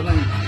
请问。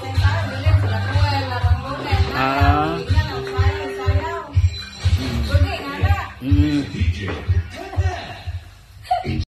嗯。